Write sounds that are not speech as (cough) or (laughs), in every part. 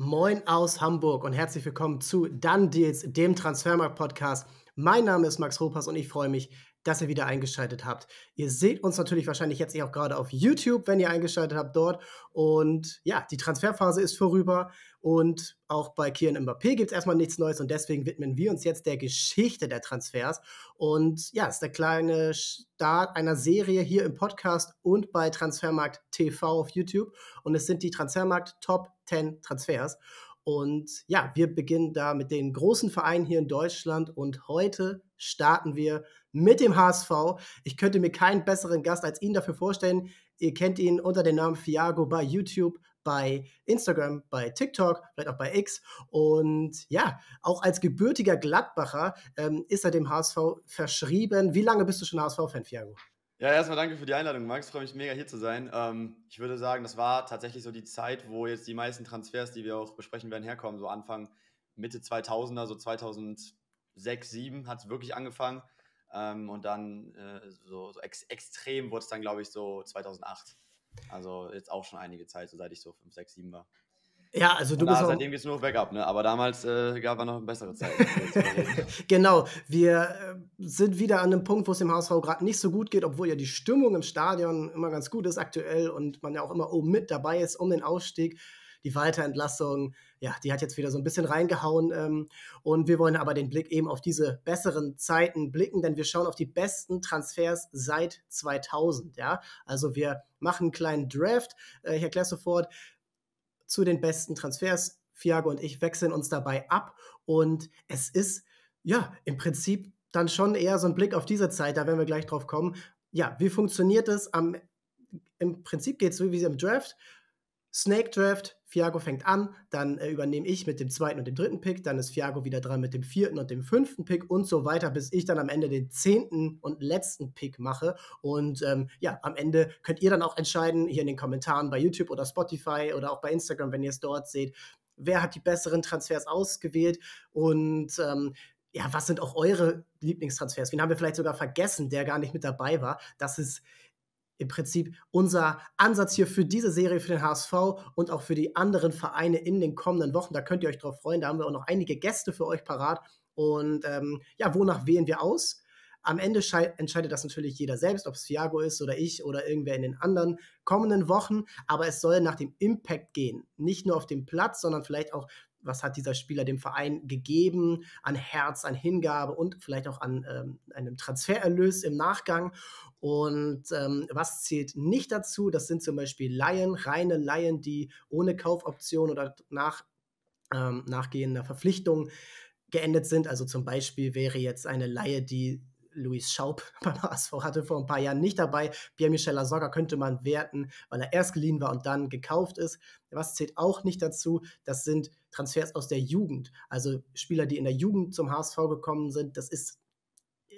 Moin aus Hamburg und herzlich willkommen zu Dann Deals, dem Transfermarkt-Podcast. Mein Name ist Max Ropas und ich freue mich, dass ihr wieder eingeschaltet habt. Ihr seht uns natürlich wahrscheinlich jetzt auch gerade auf YouTube, wenn ihr eingeschaltet habt dort. Und ja, die Transferphase ist vorüber und auch bei Kian Mbappé gibt es erstmal nichts Neues und deswegen widmen wir uns jetzt der Geschichte der Transfers. Und ja, es ist der kleine Start einer Serie hier im Podcast und bei Transfermarkt TV auf YouTube. Und es sind die Transfermarkt Top 10 Transfers. Und ja, wir beginnen da mit den großen Vereinen hier in Deutschland und heute starten wir mit dem HSV. Ich könnte mir keinen besseren Gast als ihn dafür vorstellen. Ihr kennt ihn unter dem Namen Fiago bei YouTube, bei Instagram, bei TikTok, vielleicht auch bei X. Und ja, auch als gebürtiger Gladbacher ähm, ist er dem HSV verschrieben. Wie lange bist du schon HSV-Fan, Fiago? Ja, erstmal danke für die Einladung, Max. Freue mich mega hier zu sein. Ähm, ich würde sagen, das war tatsächlich so die Zeit, wo jetzt die meisten Transfers, die wir auch besprechen werden, herkommen. So Anfang, Mitte 2000er, so 2006, 2007 hat es wirklich angefangen. Ähm, und dann äh, so, so ex extrem wurde es dann, glaube ich, so 2008. Also jetzt auch schon einige Zeit, so seit ich so 5, 6, 7 war. Ja, also du bist. Auch seitdem geht es nur bergab, ne? Aber damals äh, gab es noch eine bessere Zeit. (laughs) genau, wir äh, sind wieder an einem Punkt, wo es dem HSV gerade nicht so gut geht, obwohl ja die Stimmung im Stadion immer ganz gut ist aktuell und man ja auch immer oben mit dabei ist um den Ausstieg die Weiterentlassung, ja, die hat jetzt wieder so ein bisschen reingehauen. Ähm, und wir wollen aber den Blick eben auf diese besseren Zeiten blicken, denn wir schauen auf die besten Transfers seit 2000. Ja, also wir machen einen kleinen Draft. Äh, ich erkläre sofort zu den besten Transfers. Fiago und ich wechseln uns dabei ab und es ist ja im Prinzip dann schon eher so ein Blick auf diese Zeit, da werden wir gleich drauf kommen. Ja, wie funktioniert es? Am, Im Prinzip geht es so wie im Draft. Snake Draft, Fiago fängt an, dann äh, übernehme ich mit dem zweiten und dem dritten Pick, dann ist Fiago wieder dran mit dem vierten und dem fünften Pick und so weiter, bis ich dann am Ende den zehnten und letzten Pick mache. Und ähm, ja, am Ende könnt ihr dann auch entscheiden, hier in den Kommentaren bei YouTube oder Spotify oder auch bei Instagram, wenn ihr es dort seht, wer hat die besseren Transfers ausgewählt und ähm, ja, was sind auch eure Lieblingstransfers? Wen haben wir vielleicht sogar vergessen, der gar nicht mit dabei war? Das ist im Prinzip unser Ansatz hier für diese Serie, für den HSV und auch für die anderen Vereine in den kommenden Wochen. Da könnt ihr euch drauf freuen. Da haben wir auch noch einige Gäste für euch parat. Und ähm, ja, wonach wählen wir aus? Am Ende entscheidet das natürlich jeder selbst, ob es Thiago ist oder ich oder irgendwer in den anderen kommenden Wochen. Aber es soll nach dem Impact gehen. Nicht nur auf dem Platz, sondern vielleicht auch was hat dieser Spieler dem Verein gegeben an Herz, an Hingabe und vielleicht auch an ähm, einem Transfererlös im Nachgang. Und ähm, was zählt nicht dazu? Das sind zum Beispiel Laien, reine Laien, die ohne Kaufoption oder nach, ähm, nachgehender Verpflichtung geendet sind. Also zum Beispiel wäre jetzt eine Laie, die Luis Schaub (laughs) beim HSV hatte vor ein paar Jahren nicht dabei. Pierre-Michel Lasogga könnte man werten, weil er erst geliehen war und dann gekauft ist. Was zählt auch nicht dazu? Das sind Transfers aus der Jugend. Also Spieler, die in der Jugend zum HSV gekommen sind. Das ist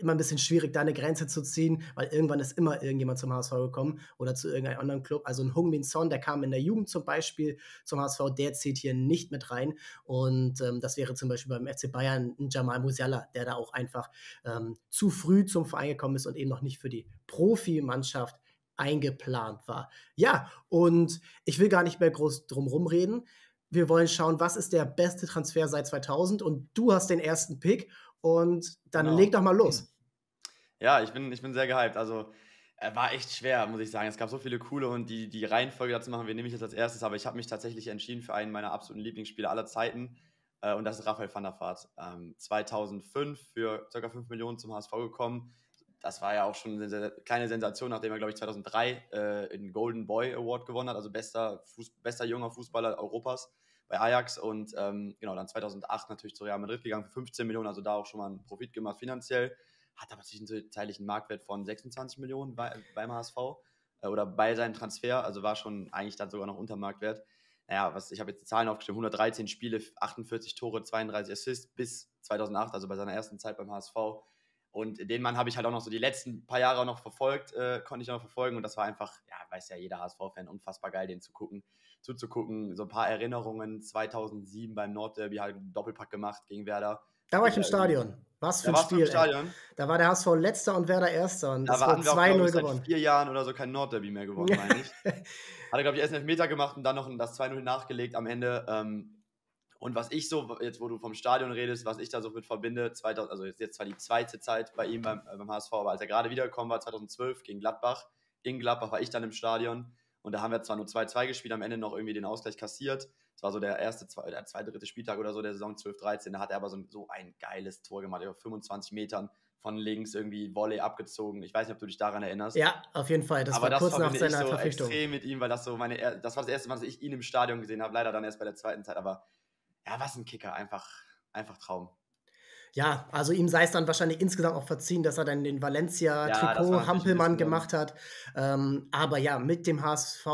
immer ein bisschen schwierig, da eine Grenze zu ziehen, weil irgendwann ist immer irgendjemand zum HSV gekommen oder zu irgendeinem anderen Club. Also ein Hung Min Son, der kam in der Jugend zum Beispiel zum HSV, der zählt hier nicht mit rein. Und ähm, das wäre zum Beispiel beim FC Bayern ein Jamal Musiala, der da auch einfach ähm, zu früh zum Verein gekommen ist und eben noch nicht für die Profimannschaft eingeplant war. Ja, und ich will gar nicht mehr groß drum reden. Wir wollen schauen, was ist der beste Transfer seit 2000 und du hast den ersten Pick und dann genau. leg doch mal los. Ja, ich bin, ich bin sehr gehypt. Also, er war echt schwer, muss ich sagen. Es gab so viele coole und die, die Reihenfolge dazu machen wir nehme ich jetzt als erstes, aber ich habe mich tatsächlich entschieden für einen meiner absoluten Lieblingsspieler aller Zeiten. Äh, und das ist Raphael van der Vaart. Ähm, 2005 für ca. 5 Millionen zum HSV gekommen. Das war ja auch schon eine kleine Sensation, nachdem er, glaube ich, 2003 äh, den Golden Boy Award gewonnen hat, also bester, Fuß, bester junger Fußballer Europas bei Ajax und ähm, genau, dann 2008 natürlich zu Real Madrid gegangen für 15 Millionen, also da auch schon mal einen Profit gemacht finanziell. Hat aber zwischenzeitlich einen Marktwert von 26 Millionen bei, beim HSV äh, oder bei seinem Transfer, also war schon eigentlich dann sogar noch unter Marktwert. Naja, was, ich habe jetzt die Zahlen aufgeschrieben, 113 Spiele, 48 Tore, 32 Assists bis 2008, also bei seiner ersten Zeit beim HSV. Und den Mann habe ich halt auch noch so die letzten paar Jahre noch verfolgt, äh, konnte ich noch verfolgen. Und das war einfach, ja, weiß ja jeder HSV-Fan, unfassbar geil, den zu gucken zuzugucken. So ein paar Erinnerungen, 2007 beim Nordderby halt einen Doppelpack gemacht gegen Werder. Da war ich im Stadion. Was für ein Spiel. Stadion. Da war der HSV letzter und Werder erster. Und da es waren 2-0 gewonnen. Seit vier Jahren oder so kein Nordderby mehr gewonnen, meine ich. (laughs) Hat er, glaube ich, erst einen Elfmeter gemacht und dann noch das 2-0 nachgelegt am Ende. Ähm, Und was ich so, jetzt wo du vom Stadion redest, was ich da so mit verbinde, 2000, also jetzt zwar die zweite Zeit bei ihm beim, äh, beim HSV, aber als er gerade wiedergekommen war, 2012 gegen Gladbach, in Gladbach war ich dann im Stadion und da haben wir zwar nur 2-2 gespielt, am Ende noch irgendwie den Ausgleich kassiert. Das war so der erste, der zweite, dritte Spieltag oder so der Saison 12-13. Da hat er aber so, so ein geiles Tor gemacht, über 25 Metern von links irgendwie Volley abgezogen. Ich weiß nicht, ob du dich daran erinnerst. Ja, auf jeden Fall. Das aber war das kurz nach seiner ich so Verpflichtung. extrem mit ihm, weil das so meine, das war das erste Mal, dass ich ihn im Stadion gesehen habe. Leider dann erst bei der zweiten Zeit. Aber ja, was ein Kicker, einfach, einfach Traum. Ja, also ihm sei es dann wahrscheinlich insgesamt auch verziehen, dass er dann den Valencia-Trikot ja, Hampelmann gemacht hat. Ähm, aber ja, mit dem HSV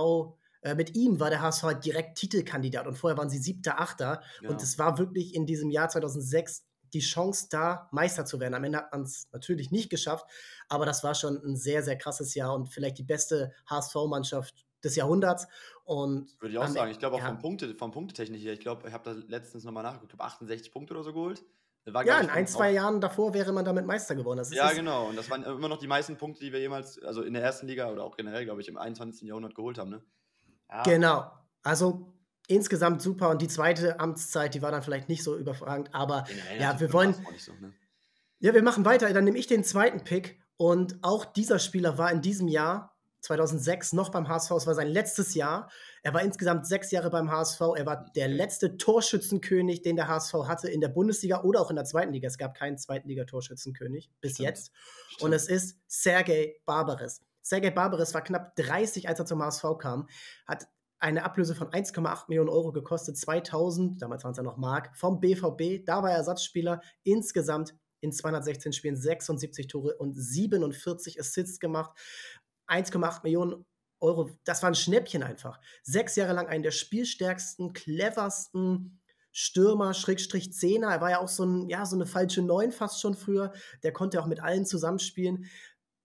äh, mit ihm war der HSV halt direkt Titelkandidat und vorher waren sie siebter, achter. Ja. Und es war wirklich in diesem Jahr 2006 die Chance da, Meister zu werden. Am Ende hat man es natürlich nicht geschafft, aber das war schon ein sehr, sehr krasses Jahr und vielleicht die beste HSV-Mannschaft des Jahrhunderts. Und Würde ich auch sagen. Ich glaube auch ja. vom, Punkte, vom Punktetechnik her, ich glaube, ich habe da letztens nochmal nachgeguckt, ich habe 68 Punkte oder so geholt. Ja, in ein, zwei Jahren davor wäre man damit Meister geworden. ja, genau. Und das waren immer noch die meisten Punkte, die wir jemals, also in der ersten Liga oder auch generell, glaube ich, im 21. Jahrhundert geholt haben. Ne? Ja. Genau. Also insgesamt super. Und die zweite Amtszeit, die war dann vielleicht nicht so überfragend. Aber ja, wir wollen. So, ne? Ja, wir machen weiter. Dann nehme ich den zweiten Pick. Und auch dieser Spieler war in diesem Jahr 2006 noch beim HSV. Es war sein letztes Jahr. Er war insgesamt sechs Jahre beim HSV. Er war der letzte Torschützenkönig, den der HSV hatte in der Bundesliga oder auch in der zweiten Liga. Es gab keinen zweiten Liga-Torschützenkönig bis Stimmt. jetzt. Stimmt. Und es ist Sergei Barbares. Sergei Barbares war knapp 30, als er zum HSV kam, hat eine Ablöse von 1,8 Millionen Euro gekostet, 2000, damals waren es ja noch Mark, vom BVB. Da war er Ersatzspieler. Insgesamt in 216 Spielen 76 Tore und 47 Assists gemacht. 1,8 Millionen Euro, das war ein Schnäppchen einfach. Sechs Jahre lang einen der spielstärksten, cleversten Stürmer, Schrägstrich Zehner. Er war ja auch so, ein, ja, so eine falsche Neun fast schon früher. Der konnte auch mit allen zusammenspielen.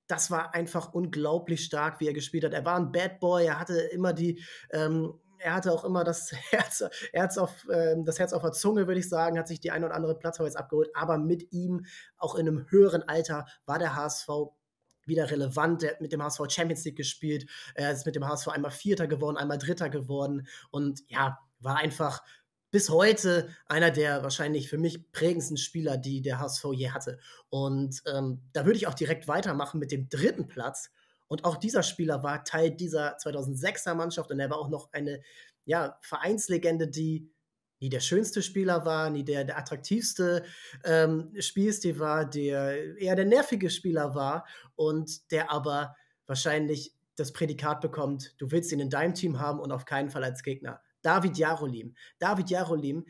Das war einfach unglaublich stark, wie er gespielt hat. Er war ein Bad Boy, er hatte immer die, ähm, er hatte auch immer das (laughs) Herz, Herz auf, äh, das Herz auf der Zunge, würde ich sagen, hat sich die ein oder andere Platzhau jetzt abgeholt. Aber mit ihm, auch in einem höheren Alter, war der HSV wieder relevant. Er hat mit dem HSV Champions League gespielt. Er ist mit dem HSV einmal Vierter geworden, einmal Dritter geworden. Und ja, war einfach bis heute einer der wahrscheinlich für mich prägendsten Spieler, die der HSV je hatte. Und ähm, da würde ich auch direkt weitermachen mit dem dritten Platz. Und auch dieser Spieler war Teil dieser 2006er Mannschaft und er war auch noch eine ja, Vereinslegende, die nie der schönste Spieler war, nie der, der attraktivste ähm, Spielstil war, der eher der nervige Spieler war und der aber wahrscheinlich das Prädikat bekommt, du willst ihn in deinem Team haben und auf keinen Fall als Gegner. David Jarolim. David Jarolim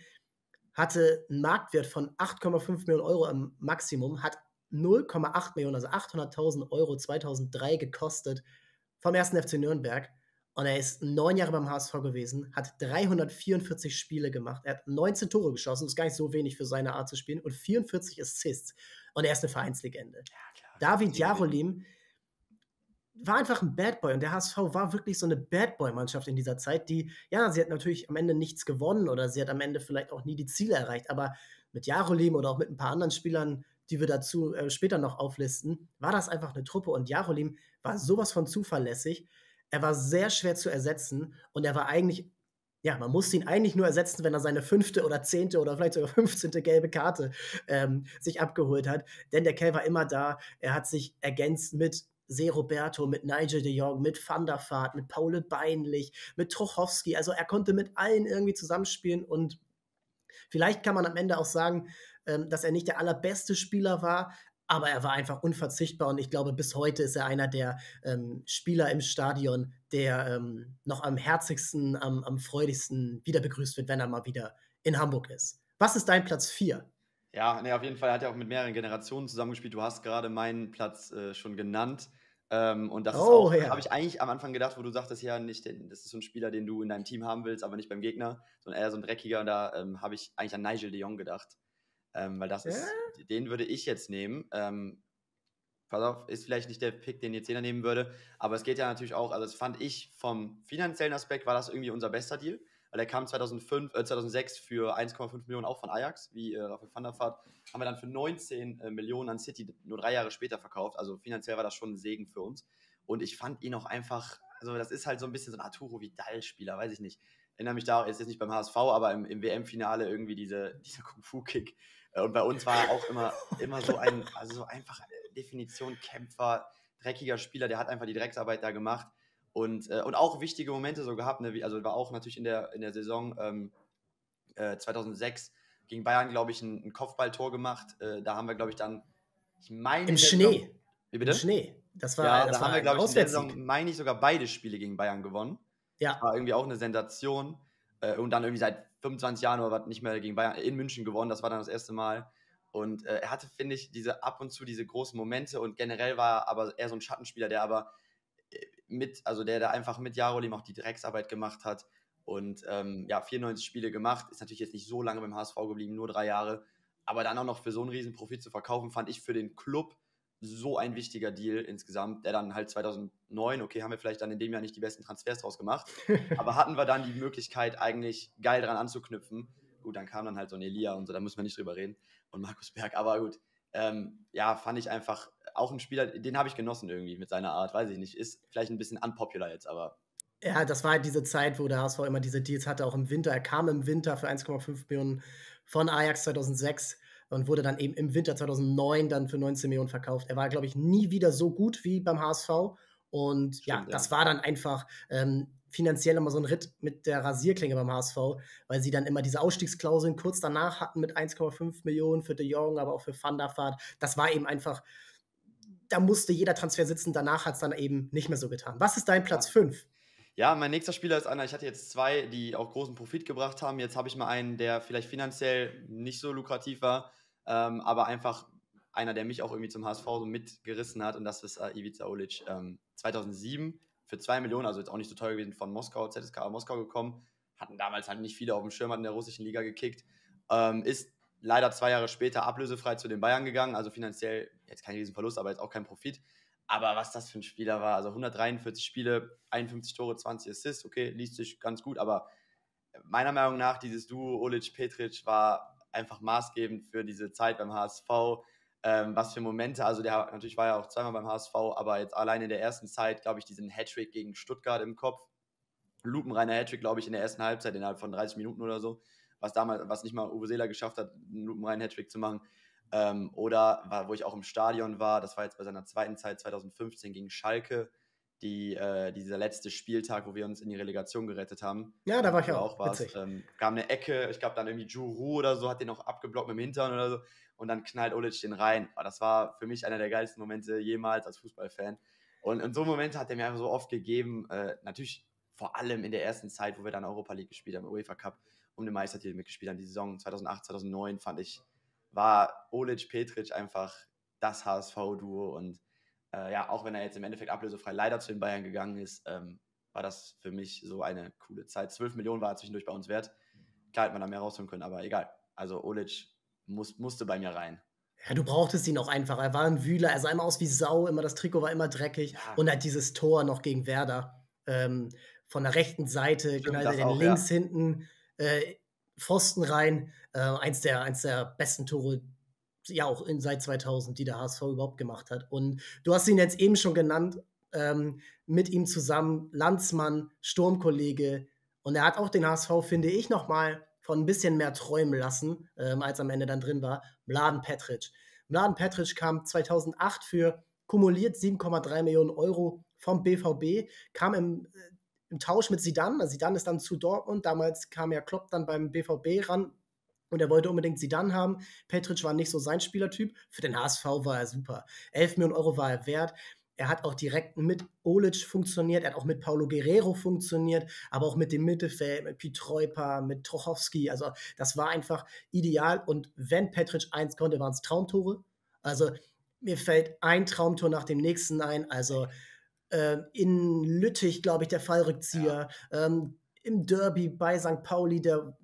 hatte einen Marktwert von 8,5 Millionen Euro im Maximum, hat 0,8 Millionen, also 800.000 Euro 2003 gekostet vom 1. FC Nürnberg. Und er ist neun Jahre beim HSV gewesen, hat 344 Spiele gemacht, er hat 19 Tore geschossen, das ist gar nicht so wenig für seine Art zu spielen, und 44 Assists. Und er ist eine Vereinslegende. Ja, David Jarolim war einfach ein Bad Boy und der HSV war wirklich so eine Bad Boy-Mannschaft in dieser Zeit, die, ja, sie hat natürlich am Ende nichts gewonnen oder sie hat am Ende vielleicht auch nie die Ziele erreicht, aber mit Jarolim oder auch mit ein paar anderen Spielern, die wir dazu äh, später noch auflisten, war das einfach eine Truppe und Jarolim war sowas von zuverlässig. Er war sehr schwer zu ersetzen und er war eigentlich, ja, man musste ihn eigentlich nur ersetzen, wenn er seine fünfte oder zehnte oder vielleicht sogar (laughs) fünfzehnte gelbe Karte ähm, sich abgeholt hat. Denn der Kell war immer da. Er hat sich ergänzt mit Se Roberto, mit Nigel de Jong, mit Van der Vaart, mit Paul Beinlich, mit Trochowski. Also er konnte mit allen irgendwie zusammenspielen und vielleicht kann man am Ende auch sagen, ähm, dass er nicht der allerbeste Spieler war, aber er war einfach unverzichtbar und ich glaube, bis heute ist er einer der ähm, Spieler im Stadion, der ähm, noch am herzigsten, am, am freudigsten wieder begrüßt wird, wenn er mal wieder in Hamburg ist. Was ist dein Platz 4? Ja, nee, auf jeden Fall hat er auch mit mehreren Generationen zusammengespielt. Du hast gerade meinen Platz äh, schon genannt. Ähm, und das oh, ja. habe ich eigentlich am Anfang gedacht, wo du sagtest, ja, nicht, das ist so ein Spieler, den du in deinem Team haben willst, aber nicht beim Gegner, sondern eher so ein dreckiger. Und da ähm, habe ich eigentlich an Nigel de Jong gedacht. Ähm, weil das ja? ist, den würde ich jetzt nehmen. Ähm, pass auf, ist vielleicht nicht der Pick, den jetzt jeder nehmen würde, aber es geht ja natürlich auch, also das fand ich vom finanziellen Aspekt, war das irgendwie unser bester Deal weil er kam 2005, äh, 2006 für 1,5 Millionen auch von Ajax, wie äh, Raphael van der Vaart, haben wir dann für 19 äh, Millionen an City nur drei Jahre später verkauft. Also finanziell war das schon ein Segen für uns. Und ich fand ihn auch einfach, also das ist halt so ein bisschen so ein Arturo Vidal-Spieler, weiß ich nicht. erinnere mich da auch, jetzt nicht beim HSV, aber im, im WM-Finale irgendwie diese, dieser Kung-Fu-Kick. Äh, und bei uns war er auch immer, immer so ein, also so einfach Definition Kämpfer, dreckiger Spieler, der hat einfach die Drecksarbeit da gemacht. Und, äh, und auch wichtige Momente so gehabt. Ne? Also war auch natürlich in der, in der Saison ähm, äh, 2006 gegen Bayern, glaube ich, ein, ein Kopfballtor gemacht. Äh, da haben wir, glaube ich, dann, ich meine. Im Schnee. Saison, wie bitte? Im Schnee. Das war, ja, das da haben wir, glaube ich, in der Saison, meine ich, sogar beide Spiele gegen Bayern gewonnen. Ja. Das war irgendwie auch eine Sensation. Äh, und dann irgendwie seit 25 Jahren oder was nicht mehr gegen Bayern in München gewonnen. Das war dann das erste Mal. Und äh, er hatte, finde ich, diese ab und zu diese großen Momente und generell war er aber eher so ein Schattenspieler, der aber äh, mit, also der da einfach mit Jarolim auch die Drecksarbeit gemacht hat und ähm, ja, 94 Spiele gemacht, ist natürlich jetzt nicht so lange beim HSV geblieben, nur drei Jahre, aber dann auch noch für so einen riesen Profit zu verkaufen, fand ich für den Club so ein wichtiger Deal insgesamt, der dann halt 2009, okay, haben wir vielleicht dann in dem Jahr nicht die besten Transfers draus gemacht, (laughs) aber hatten wir dann die Möglichkeit eigentlich geil dran anzuknüpfen. Gut, dann kam dann halt so ein Elia und so, da müssen wir nicht drüber reden und Markus Berg. Aber gut, ähm, ja, fand ich einfach auch ein Spieler, den habe ich genossen irgendwie mit seiner Art, weiß ich nicht. Ist vielleicht ein bisschen unpopular jetzt, aber. Ja, das war halt diese Zeit, wo der HSV immer diese Deals hatte, auch im Winter. Er kam im Winter für 1,5 Millionen von Ajax 2006 und wurde dann eben im Winter 2009 dann für 19 Millionen verkauft. Er war, glaube ich, nie wieder so gut wie beim HSV. Und Stimmt, ja, das war dann einfach ähm, finanziell immer so ein Ritt mit der Rasierklinge beim HSV, weil sie dann immer diese Ausstiegsklauseln kurz danach hatten mit 1,5 Millionen für De Jong, aber auch für Van der Vaart. Das war eben einfach, da musste jeder Transfer sitzen, danach hat es dann eben nicht mehr so getan. Was ist dein Platz 5? Ja, mein nächster Spieler ist einer, ich hatte jetzt zwei, die auch großen Profit gebracht haben. Jetzt habe ich mal einen, der vielleicht finanziell nicht so lukrativ war, ähm, aber einfach einer, der mich auch irgendwie zum HSV so mitgerissen hat und das ist äh, Ivica Olic. Ähm, 2007 für zwei Millionen, also jetzt auch nicht so teuer gewesen, von Moskau, ZSK Moskau gekommen. Hatten damals halt nicht viele auf dem Schirm, hat in der russischen Liga gekickt. Ähm, ist leider zwei Jahre später ablösefrei zu den Bayern gegangen, also finanziell jetzt kein Riesenverlust, aber jetzt auch kein Profit. Aber was das für ein Spieler war, also 143 Spiele, 51 Tore, 20 Assists, okay, liest sich ganz gut, aber meiner Meinung nach, dieses Duo Olic-Petric war einfach maßgebend für diese Zeit beim HSV ähm, was für Momente, also der natürlich war ja auch zweimal beim HSV, aber jetzt allein in der ersten Zeit, glaube ich, diesen Hattrick gegen Stuttgart im Kopf. Lupenreiner Hattrick, glaube ich, in der ersten Halbzeit innerhalb von 30 Minuten oder so, was damals, was nicht mal Uwe Seeler geschafft hat, einen lupenreinen Hattrick zu machen. Ähm, oder war, wo ich auch im Stadion war, das war jetzt bei seiner zweiten Zeit 2015 gegen Schalke, die, äh, dieser letzte Spieltag, wo wir uns in die Relegation gerettet haben. Ja, da war ich auch. auch ähm, kam eine Ecke, ich glaube dann irgendwie Juru oder so, hat den noch abgeblockt mit dem Hintern oder so und dann knallt Olic den rein. Aber das war für mich einer der geilsten Momente jemals als Fußballfan. Und, und so Momente hat er mir einfach so oft gegeben. Äh, natürlich vor allem in der ersten Zeit, wo wir dann Europa League gespielt haben, UEFA Cup, um den Meistertitel mitgespielt haben. Die Saison 2008, 2009 fand ich, war Olic Petric einfach das HSV-Duo. Und äh, ja, auch wenn er jetzt im Endeffekt ablösefrei leider zu den Bayern gegangen ist, ähm, war das für mich so eine coole Zeit. 12 Millionen war er zwischendurch bei uns wert. Klar hätte man da mehr rausholen können, aber egal. Also Olic muss, musste bei mir rein. Ja, du brauchtest ihn auch einfach. Er war ein Wühler, er sah immer aus wie Sau, immer das Trikot war immer dreckig. Ja. Und hat dieses Tor noch gegen Werder. Ähm, von der rechten Seite knallt er den auch, links ja. hinten äh, Pfosten rein. Äh, eins, der, eins der besten Tore, ja auch in, seit 2000, die der HSV überhaupt gemacht hat. Und du hast ihn jetzt eben schon genannt, ähm, mit ihm zusammen Landsmann, Sturmkollege. Und er hat auch den HSV, finde ich, nochmal von ein bisschen mehr träumen lassen, ähm, als am Ende dann drin war. Mladen Petric. Mladen Petric kam 2008 für kumuliert 7,3 Millionen Euro vom BVB, kam im, äh, im Tausch mit Sidan. Also Sidan ist dann zu Dortmund. Damals kam ja Klopp dann beim BVB ran und er wollte unbedingt Sidan haben. Petric war nicht so sein Spielertyp. Für den HSV war er super. 11 Millionen Euro war er wert. Er hat auch direkt mit Olic funktioniert, er hat auch mit Paulo Guerrero funktioniert, aber auch mit dem Mittelfeld, mit Pietreupa, mit Trochowski. Also das war einfach ideal. Und wenn Petric eins konnte, waren es Traumtore. Also mir fällt ein Traumtor nach dem nächsten ein. Also äh, in Lüttich, glaube ich, der Fallrückzieher. Ja. Ähm, Im Derby bei St. Pauli der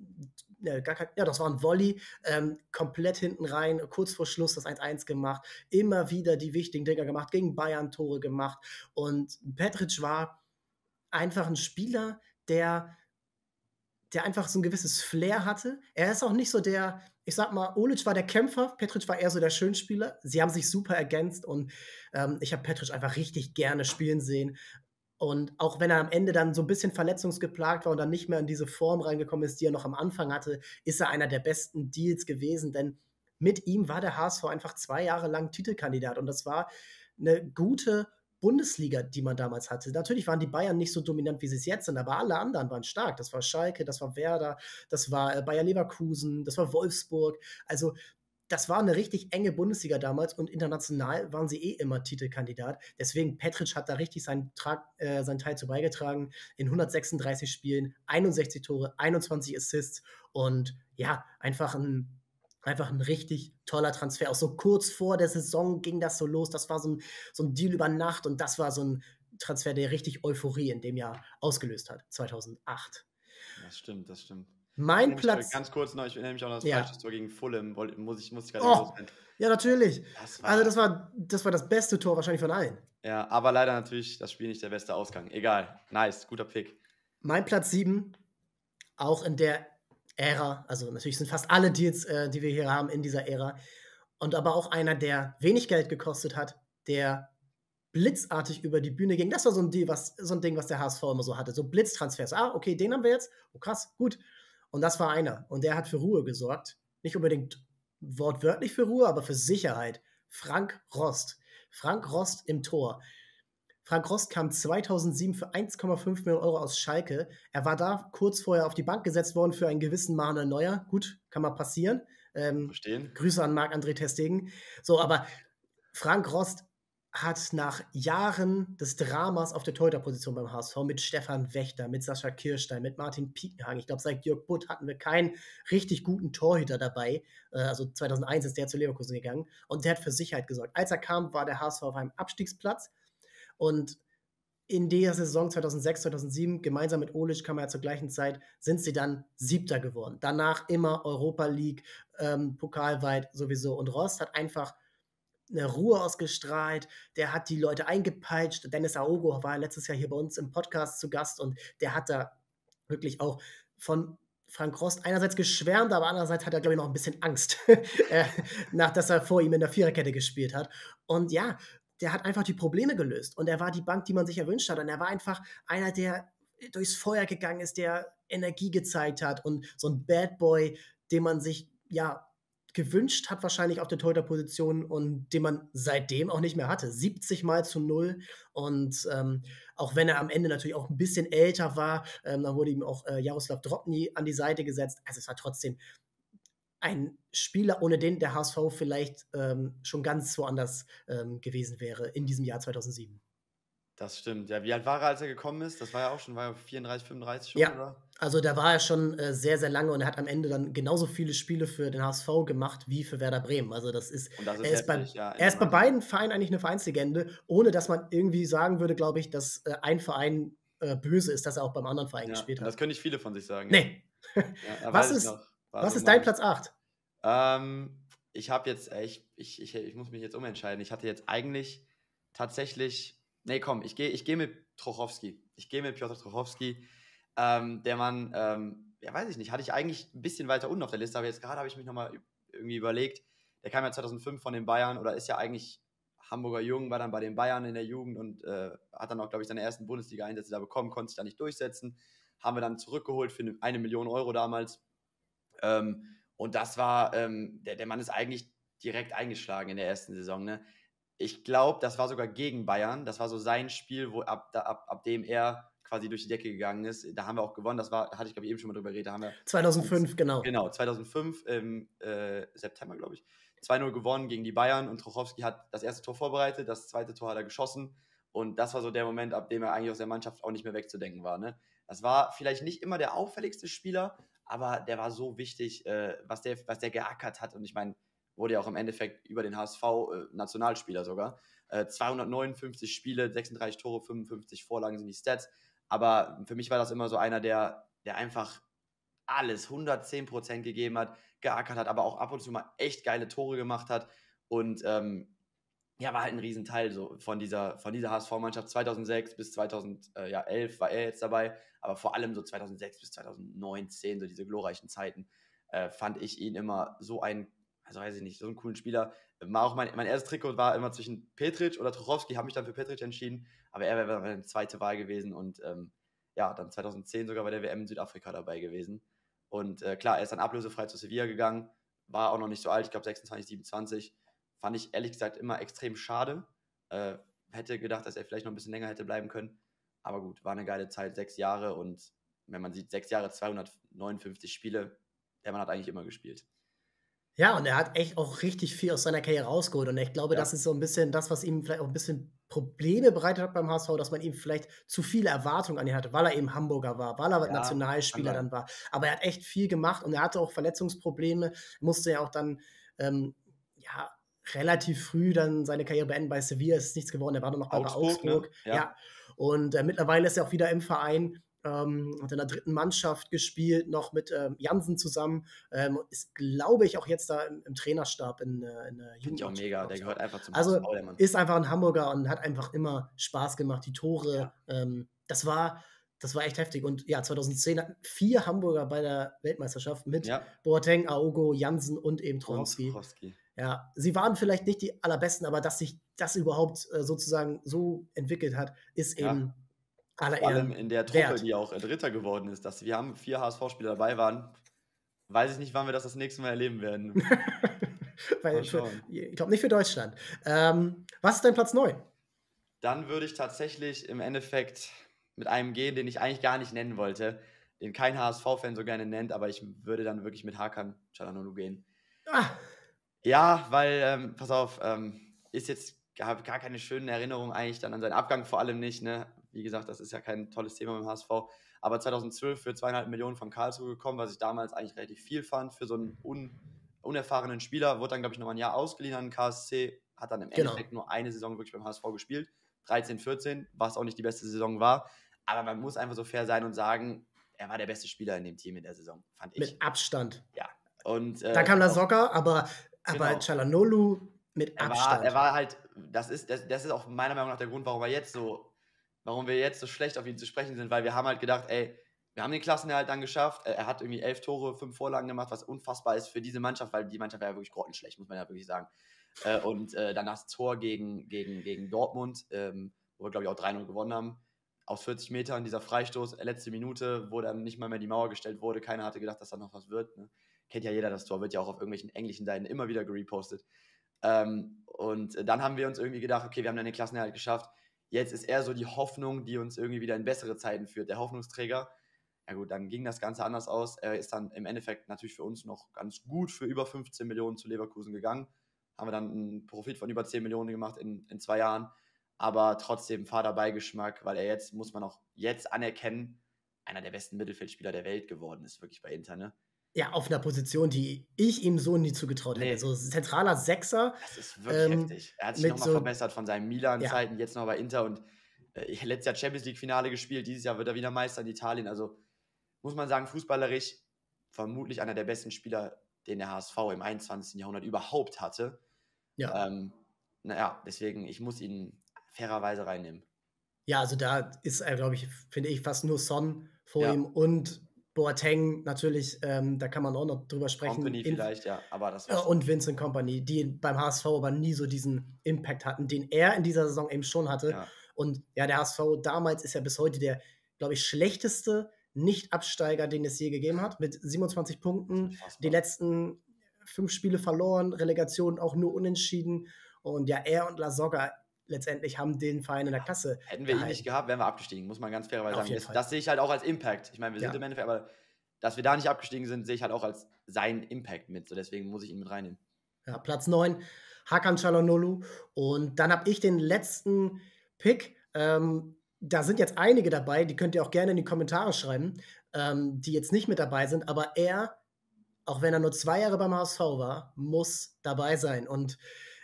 gar kein, ja, das war ein Volley, ähm, komplett hinten rein, kurz vor Schluss das 1-1 gemacht, immer wieder die wichtigen Dinger gemacht, gegen Bayern Tore gemacht und Petric war einfach ein Spieler, der, der einfach so ein gewisses Flair hatte. Er ist auch nicht so der, ich sag mal, Olic war der Kämpfer, Petric war eher so der Schönspieler. Sie haben sich super ergänzt und ähm, ich habe Petric einfach richtig gerne spielen sehen. Und auch wenn er am Ende dann so ein bisschen verletzungsgeplagt war und dann nicht mehr in diese Form reingekommen ist, die er noch am Anfang hatte, ist er einer der besten Deals gewesen, denn mit ihm war der HSV einfach zwei Jahre lang Titelkandidat und das war eine gute Bundesliga, die man damals hatte. Natürlich waren die Bayern nicht so dominant, wie sie es jetzt sind, aber alle anderen waren stark. Das war Schalke, das war Werder, das war äh, Bayer Leverkusen, das war Wolfsburg. Also das war eine richtig enge Bundesliga damals und international waren sie eh immer Titelkandidat. Deswegen, Petric hat da richtig seinen, Trag, äh, seinen Teil zu beigetragen. In 136 Spielen, 61 Tore, 21 Assists und ja, einfach ein, einfach ein richtig toller Transfer. Auch so kurz vor der Saison ging das so los. Das war so ein, so ein Deal über Nacht und das war so ein Transfer, der richtig Euphorie in dem Jahr ausgelöst hat, 2008. Das stimmt, das stimmt. Mein Platz. Ganz kurz noch, ich erinnere mich auch noch das Ja. falsche Tor gegen Fulham. Muss ich, muss ich gerade Oh. Ja, natürlich. Das Also das war, das war das beste Tor wahrscheinlich von allen. ja, aber leider natürlich das Spiel nicht der beste Ausgang. Egal. Nice, guter Pick. Mein Platz 7, auch in der Ära, also natürlich sind fast alle Deals, äh, die wir hier haben, in dieser Ära. Und aber auch einer, der wenig Geld gekostet hat, der blitzartig über die Bühne ging. Das war so ein, Deal, was, so ein Ding, was der HSV immer so hatte. So Blitztransfers. Ah, okay, den haben wir jetzt. Oh, krass, gut. Und das war einer. Und der hat für Ruhe gesorgt. Nicht unbedingt wortwörtlich für Ruhe, aber für Sicherheit. Frank Rost. Frank Rost im Tor. Frank Rost kam 2007 für 1,5 Millionen Euro aus Schalke. Er war da kurz vorher auf die Bank gesetzt worden für einen gewissen Manuel Neuer. Gut, kann mal passieren. Ähm, Verstehen? Grüße an Marc-André Testegen. So, aber Frank Rost hat nach Jahren des Dramas auf der Torhüterposition beim HSV mit Stefan Wächter, mit Sascha Kirstein, mit Martin Piekenhagen, ich glaube, seit Jörg Butt hatten wir keinen richtig guten Torhüter dabei. Äh, Also 2001 ist der zu Leverkusen gegangen und der hat für Sicherheit gesorgt. Als er kam, war der HSV auf einem Abstiegsplatz und in der Saison 2006, 2007, gemeinsam mit Olic, kam er zur gleichen Zeit, sind sie dann Siebter geworden. Danach immer Europa League, ähm, pokalweit sowieso. Und Rost hat einfach eine Ruhe ausgestrahlt, der hat die Leute eingepeitscht. Dennis Aogo war letztes Jahr hier bei uns im Podcast zu Gast und der hat da wirklich auch von Frank Rost einerseits geschwärmt, aber andererseits hat er, glaube ich, noch ein bisschen Angst, (laughs) äh, nach dass er vor ihm in der Viererkette gespielt hat. Und ja, der hat einfach die Probleme gelöst und er war die Bank, die man sich erwünscht hat. Und er war einfach einer, der durchs Feuer gegangen ist, der Energie gezeigt hat und so ein Bad Boy, den man sich ja gewünscht hat, wahrscheinlich auf der Torhüter-Position und den man seitdem auch nicht mehr hatte. 70 Mal zu null. Und ähm, auch wenn er am Ende natürlich auch ein bisschen älter war, ähm, dann wurde ihm auch äh, Jaroslav Drobny an die Seite gesetzt. Also es war trotzdem ein Spieler, ohne den der HSV vielleicht ähm, schon ganz woanders ähm, gewesen wäre in diesem Jahr 2007. Das stimmt. Ja, wie alt war er, als er gekommen ist? Das war ja auch schon, war ja 34, 35 schon, Ja. oder? Also da war er schon äh, sehr, sehr lange und er hat am Ende dann genauso viele Spiele für den HSV gemacht wie für Werder Bremen. Also das ist, Und das ist, er ist, bei, ja. er ist bei beiden Vereinen eigentlich eine Vereinslegende, ohne dass man irgendwie sagen würde, glaube ich, dass äh, ein Verein äh, böse ist, dass er auch beim anderen Verein Ja, gespielt hat. das können nicht viele von sich sagen. Nee. Ja, (laughs) Was ist- Was ist dein Platz 8? Ähm, ich habe jetzt, äh, ich, ich, ich, ich muss mich jetzt umentscheiden. Ich hatte jetzt eigentlich tatsächlich, nee, komm, ich gehe ich geh mit Trochowski. Ich gehe mit Piotr Trochowski. Ähm, der Mann, ähm, ja, weiß ich nicht, hatte ich eigentlich ein bisschen weiter unten auf der Liste, aber jetzt gerade habe ich mich nochmal irgendwie überlegt. Der kam ja 2005 von den Bayern oder ist ja eigentlich Hamburger Jung, war dann bei den Bayern in der Jugend und äh, hat dann auch, glaube ich, seine ersten Bundesliga-Einsätze da bekommen, konnte sich da nicht durchsetzen. Haben wir dann zurückgeholt für eine, Million Euro damals. Ähm, und das war, ähm, der, der Mann ist eigentlich direkt eingeschlagen in der ersten Saison. Ne? Ich glaube, das war sogar gegen Bayern. Das war so sein Spiel, wo ab, da, ab, ab dem er quasi durch die Decke gegangen ist. Da haben wir auch gewonnen. Das war, hatte ich glaube ich eben schon mal drüber geredet. Da haben wir 2005, genau. Genau, 2005 im äh, September, glaube ich. 2-0 gewonnen gegen die Bayern und Trochowski hat das erste Tor vorbereitet, das zweite Tor hat er geschossen und das war so der Moment, ab dem er eigentlich aus der Mannschaft auch nicht mehr wegzudenken war. Ne? Das war vielleicht nicht immer der auffälligste Spieler, aber der war so wichtig, äh, was, der, was der geackert hat und ich meine, wurde ja auch im Endeffekt über den HSV äh, Nationalspieler sogar. Äh, 259 Spiele, 36 Tore, 55 Vorlagen sind die Stats, aber für mich war das immer so einer, der, der einfach alles 110% gegeben hat, geackert hat, aber auch ab und zu mal echt geile Tore gemacht hat. Und ähm, ja, war halt ein Riesenteil so von dieser, von dieser HSV-Mannschaft. 2006 bis 2011 war er jetzt dabei, aber vor allem so 2006 bis 2019, so diese glorreichen Zeiten, äh, fand ich ihn immer so ein also weiß ich nicht, so einen coolen Spieler. War auch mein, mein erstes Trikot war immer zwischen Petric oder Trochowski, habe mich dann für Petric entschieden, aber er wäre meine zweite Wahl gewesen und ähm, ja, dann 2010 sogar bei der WM in Südafrika dabei gewesen. Und äh, klar, er ist dann ablösefrei zu Sevilla gegangen, war auch noch nicht so alt, ich glaube 26, 27. Fand ich ehrlich gesagt immer extrem schade. Äh, hätte gedacht, dass er vielleicht noch ein bisschen länger hätte bleiben können. Aber gut, war eine geile Zeit, sechs Jahre und wenn man sieht, sechs Jahre, 259 Spiele, der Mann hat eigentlich immer gespielt. Ja, und er hat echt auch richtig viel aus seiner Karriere rausgeholt. Und ich glaube, ja. das ist so ein bisschen das, was ihm vielleicht auch ein bisschen Probleme bereitet hat beim HSV, dass man ihm vielleicht zu viele Erwartungen an ihn hatte, weil er eben Hamburger war, weil er ja, Nationalspieler dann war. Aber er hat echt viel gemacht und er hatte auch Verletzungsprobleme, musste ja auch dann ähm, ja, relativ früh dann seine Karriere beenden bei Sevilla. Ist nichts geworden, er war nur noch bei Augsburg. Augsburg. Ne? Ja. ja. Und äh, mittlerweile ist er auch wieder im Verein ähm, hat in der dritten Mannschaft gespielt, noch mit ähm, Jansen zusammen. Ähm, ist, glaube ich, auch jetzt da im, im Trainerstab in, äh, in der Jugend. auch mega, der gehört einfach zum Also ist einfach ein Hamburger und hat einfach immer Spaß gemacht. Die Tore, ja. ähm, das war. Das war echt heftig. Und ja, 2010 hatten vier Hamburger bei der Weltmeisterschaft mit ja. Boateng, Aogo, Jansen und eben Trowski. Ja, sie waren vielleicht nicht die allerbesten, aber dass sich das überhaupt äh, sozusagen so entwickelt hat, ist ja. eben aller Vor allem in der Truppe, wert. die auch Dritter geworden ist, dass wir haben vier HSV-Spieler dabei waren. Weiß ich nicht, wann wir das das nächste Mal erleben werden. (laughs) Weil, für, ich glaube nicht für Deutschland. Ähm, was ist dein Platz 9? Dann würde ich tatsächlich im Endeffekt mit einem gehen, den ich eigentlich gar nicht nennen wollte, den kein HSV-Fan so gerne nennt, aber ich würde dann wirklich mit Hakan Çalhanoğlu gehen. Ah. Ja, weil, ähm, pass auf, ähm, ist jetzt gar, gar keine schönen Erinnerungen eigentlich dann an seinen Abgang vor allem nicht. Ne? Wie gesagt, das ist ja kein tolles Thema beim HSV. Aber 2012 für zweieinhalb Millionen von Karlsruhe gekommen, was ich damals eigentlich relativ viel fand für so einen un, unerfahrenen Spieler. Wurde dann, glaube ich, noch ein Jahr ausgeliehen an den KSC, hat dann im genau. Endeffekt nur eine Saison wirklich beim HSV gespielt. 13, 14, was auch nicht die beste Saison war. Aber man muss einfach so fair sein und sagen, er war der beste Spieler in dem Team in der Saison, fand ich. Mit Abstand. Ja. Und, äh, da kam der Socker, aber, aber genau. Chalanolu mit Abstand. Er war, er war halt, das ist, das, das ist auch meiner Meinung nach der Grund, warum er jetzt so warum wir jetzt so schlecht auf ihn zu sprechen sind, weil wir haben halt gedacht, ey, wir haben den Klassenerhalt dann geschafft. Er hat irgendwie elf Tore, fünf Vorlagen gemacht, was unfassbar ist für diese Mannschaft, weil die Mannschaft war ja wirklich grottenschlecht, muss man ja wirklich sagen. Äh, und äh, dann das Tor gegen, gegen, gegen Dortmund, ähm, wo wir, glaube ich, auch 3-0 gewonnen haben. Aus 40 Metern, dieser Freistoß, letzte Minute, wo dann nicht mal mehr die Mauer gestellt wurde. Keiner hatte gedacht, dass da noch was wird. Ne? Kennt ja jeder das Tor, wird ja auch auf irgendwelchen englischen Seiten immer wieder gerepostet. Ähm, und dann haben wir uns irgendwie gedacht, okay, wir haben dann den Klassenerhalt geschafft Jetzt ist er so die Hoffnung, die uns irgendwie wieder in bessere Zeiten führt, der Hoffnungsträger. Ja gut, dann ging das Ganze anders aus. Er ist dann im Endeffekt natürlich für uns noch ganz gut für über 15 Millionen zu Leverkusen gegangen. Haben wir dann einen Profit von über 10 Millionen gemacht in, in zwei Jahren. Aber trotzdem Fahrerbeigeschmack, weil er jetzt, muss man auch jetzt anerkennen, einer der besten Mittelfeldspieler der Welt geworden ist, wirklich bei Inter. Ne? Ja, auf einer Position, die ich ihm so nie zugetraut hätte. Nee. So zentraler Sechser. Das ist wirklich ähm, heftig. Er hat sich nochmal so, verbessert von seinen Milan-Zeiten, ja. jetzt noch bei Inter und äh, letztes Jahr Champions League-Finale gespielt, dieses Jahr wird er wieder Meister in Italien. Also muss man sagen, fußballerisch vermutlich einer der besten Spieler, den der HSV im 21. Jahrhundert überhaupt hatte. Ja. Ähm, naja, deswegen, ich muss ihn fairerweise reinnehmen. Ja, also da ist er, glaube ich, finde ich, fast nur Son vor ja. ihm und Boateng natürlich, ähm, da kann man auch noch drüber sprechen. Company vielleicht, ja, aber das war Und Vincent Company, die beim HSV aber nie so diesen Impact hatten, den er in dieser Saison eben schon hatte. Ja. Und ja, der HSV damals ist ja bis heute der, glaube ich, schlechteste Nicht-Absteiger, den es je gegeben hat, mit 27 Punkten. Die letzten fünf Spiele verloren, Relegation auch nur unentschieden. Und ja, er und La Soga letztendlich haben den Verein in der Klasse. Hätten wir gehalten. ihn nicht gehabt, wären wir abgestiegen, muss man ganz fairerweise sagen. Das, das, sehe ich halt auch als Impact. Ich meine, wir sind ja. im Endeffekt, aber dass wir da nicht abgestiegen sind, sehe ich halt auch als seinen Impact mit. So deswegen muss ich ihn mit reinnehmen. Ja, Platz 9, Hakan Çalhanoğlu. Und dann habe ich den letzten Pick. Ähm, da sind jetzt einige dabei, die könnt ihr auch gerne in die Kommentare schreiben, ähm, die jetzt nicht mit dabei sind. Aber er, auch wenn er nur zwei Jahre beim HSV war, muss dabei sein. Und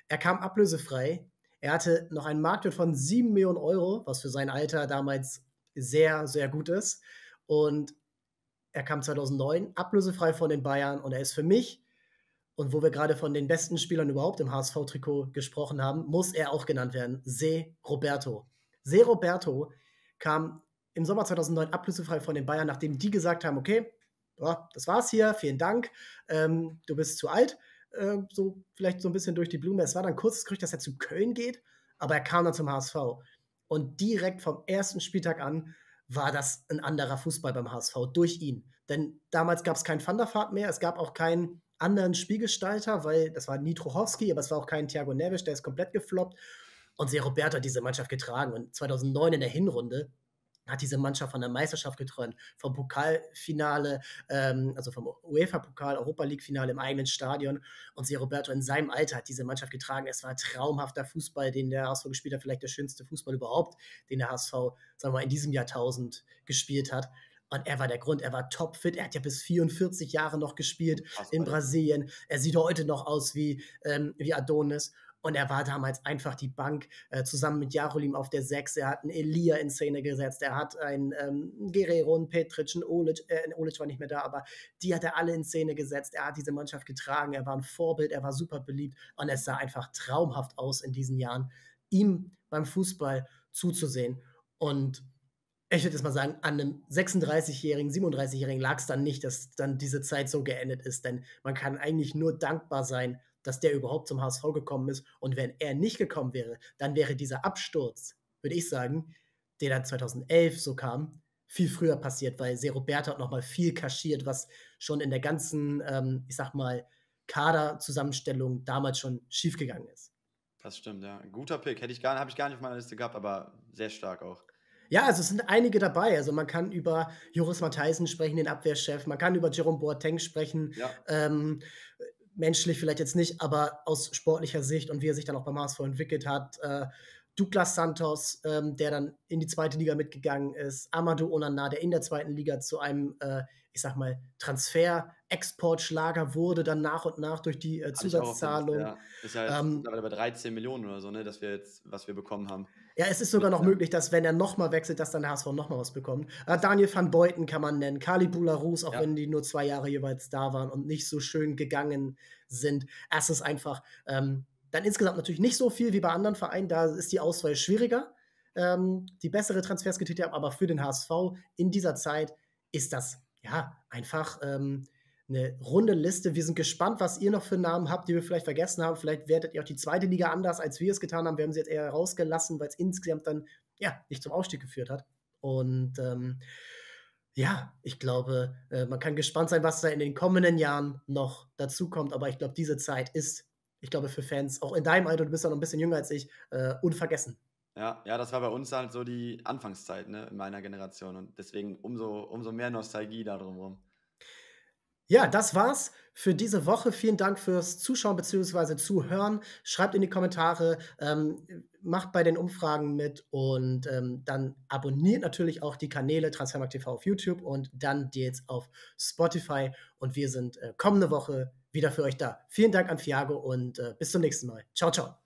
er kam ablösefrei er hatte noch einen Marktwert von 7 Millionen Euro, was für sein Alter damals sehr, sehr gut ist. Und er kam 2009 ablösefrei von den Bayern und er ist für mich, und wo wir gerade von den besten Spielern überhaupt im HSV-Trikot gesprochen haben, muss er auch genannt werden. Se Roberto. Se Roberto kam im Sommer 2009 ablösefrei von den Bayern, nachdem die gesagt haben, okay, boah, das war's hier, vielen Dank, ähm, du bist zu alt, äh, so vielleicht so ein bisschen durch die Blume. Es war dann kurzes Gerücht, dass er zu Köln geht, aber er kam dann zum HSV. Und direkt vom ersten Spieltag an war das ein anderer Fußball beim HSV durch ihn. Denn damals gab es keinen Thunderfahrt mehr, es gab auch keinen anderen Spielgestalter, weil das war Nitrochowski, aber es war auch kein Thiago Neves, der ist komplett gefloppt. Und sehr Roberto hat diese Mannschaft getragen. Und 2009 in der Hinrunde hat diese Mannschaft von der Meisterschaft geträumt, vom Pokalfinale, ähm, also vom UEFA-Pokal, Europa League-Finale im eigenen Stadion. Und sehr Roberto in seinem Alter hat diese Mannschaft getragen. Es war traumhafter Fußball, den der HSV gespielt hat, vielleicht der schönste Fußball überhaupt, den der HSV, sagen wir mal, in diesem Jahrtausend gespielt hat. Und er war der Grund, er war topfit. Er hat ja bis 44 Jahre noch gespielt Krass, in Brasilien. Er sieht heute noch aus wie, ähm, wie Adonis. Und er war damals einfach die Bank äh, zusammen mit Jarolim auf der 6. Er hat einen Elia in Szene gesetzt. Er hat einen ähm, Guerrero, einen Petric, einen Olic. Äh, Olic war nicht mehr da, aber die hat er alle in Szene gesetzt. Er hat diese Mannschaft getragen. Er war ein Vorbild. Er war super beliebt. Und es sah einfach traumhaft aus in diesen Jahren, ihm beim Fußball zuzusehen. Und ich würde jetzt mal sagen, an einem 36-Jährigen, 37-Jährigen lag es dann nicht, dass dann diese Zeit so geendet ist. Denn man kann eigentlich nur dankbar sein, dass der überhaupt zum HSV gekommen ist. Und wenn er nicht gekommen wäre, dann wäre dieser Absturz, würde ich sagen, der dann 2011 so kam, viel früher passiert, weil Seroberto hat nochmal viel kaschiert, was schon in der ganzen, ähm, ich sag mal, Kaderzusammenstellung damals schon schiefgegangen ist. Das stimmt, ja. Guter Pick. Hätte ich gar, habe ich gar nicht auf meiner Liste gehabt, aber sehr stark auch. Ja, also es sind einige dabei. Also man kann über Joris Matthijsen sprechen, den Abwehrchef, man kann über Jerome Boateng sprechen. Ja. Ähm, menschlich vielleicht jetzt nicht, aber aus sportlicher Sicht und wie er sich dann auch beim HSV entwickelt hat. Äh, Douglas Santos, ähm, der dann in die zweite Liga mitgegangen ist, Amadou Onana, der in der zweiten Liga zu einem, äh, ich sag mal, Transfer-Exportschlager wurde, dann nach und nach durch die äh, Zusatzzahlung. Ja. Ist ja jetzt ähm, bei 13 Millionen oder so, ne, dass wir jetzt, was wir bekommen haben. Ja, es ist sogar noch möglich, dass wenn er nochmal wechselt, dass dann der HSV nochmal was bekommt. Äh, Daniel van Beuten kann man nennen, Kali Bularus, auch ja. wenn die nur zwei Jahre jeweils da waren und nicht so schön gegangen sind. Es ist einfach ähm, dann insgesamt natürlich nicht so viel wie bei anderen Vereinen, da ist die Auswahl schwieriger, ähm, die bessere Transfers getätigt haben, aber für den HSV in dieser Zeit ist das ja einfach ähm, eine runde Liste. Wir sind gespannt, was ihr noch für Namen habt, die wir vielleicht vergessen haben. Vielleicht wertet ihr auch die zweite Liga anders, als wir es getan haben. Wir haben sie jetzt eher rausgelassen, weil es insgesamt dann ja nicht zum Aufstieg geführt hat. Und ähm, ja, ich glaube, äh, man kann gespannt sein, was da in den kommenden Jahren noch dazukommt. Aber ich glaube, diese Zeit ist, ich glaube, für Fans, auch in deinem Alter, du bist ja noch ein bisschen jünger als ich, äh, unvergessen. Ja, ja, das war bei uns halt so die Anfangszeit ne, in meiner Generation und deswegen umso, umso mehr Nostalgie da drumherum. Ja, das war's für diese Woche. Vielen Dank fürs Zuschauen bzw. Zuhören. Schreibt in die Kommentare, ähm, macht bei den Umfragen mit und ähm, dann abonniert natürlich auch die Kanäle Transfermarkt TV auf YouTube und dann jetzt auf Spotify. Und wir sind äh, kommende Woche wieder für euch da. Vielen Dank an Fiago und äh, bis zum nächsten Mal. Ciao, ciao.